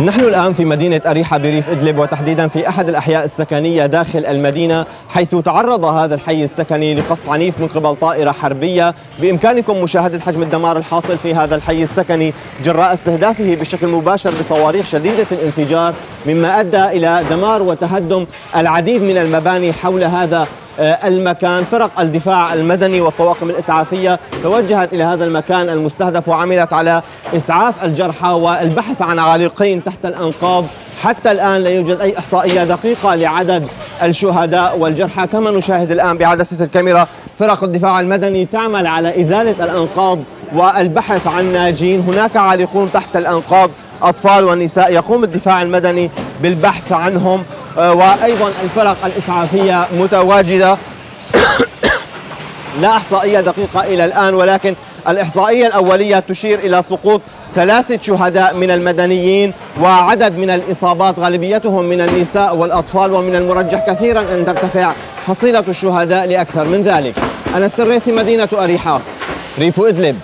نحن الآن في مدينة أريحة بريف إدلب وتحديدا في أحد الأحياء السكنية داخل المدينة حيث تعرض هذا الحي السكني لقصف عنيف من قبل طائرة حربية. بإمكانكم مشاهدة حجم الدمار الحاصل في هذا الحي السكني جراء استهدافه بشكل مباشر بصواريخ شديدة الانفجار مما أدى إلى دمار وتهدم العديد من المباني حول هذا المكان فرق الدفاع المدني والطواقم الإسعافية. توجهت إلى هذا المكان المستهدف وعملت على إسعاف الجرحى والبحث عن عالقين تحت الأنقاض. حتى الآن لا يوجد أي إحصائية دقيقة لعدد الشهداء والجرحى. كما نشاهد الآن بعدسة الكاميرا فرق الدفاع المدني تعمل على إزالة الأنقاض والبحث عن ناجين. هناك عالقون تحت الأنقاض أطفال ونساء. يقوم الدفاع المدني بالبحث عنهم. آه، وأيضا الفرق الإسعافية متواجدة. لا إحصائية دقيقة إلى الآن ولكن الإحصائية الأولية تشير إلى سقوط ثلاثة شهداء من المدنيين وعدد من الإصابات غالبيتهم من النساء والأطفال ومن المرجح كثيرا أن ترتفع حصيلة الشهداء لأكثر من ذلك. أنا السريسي مدينة أريحة ريف إدلب.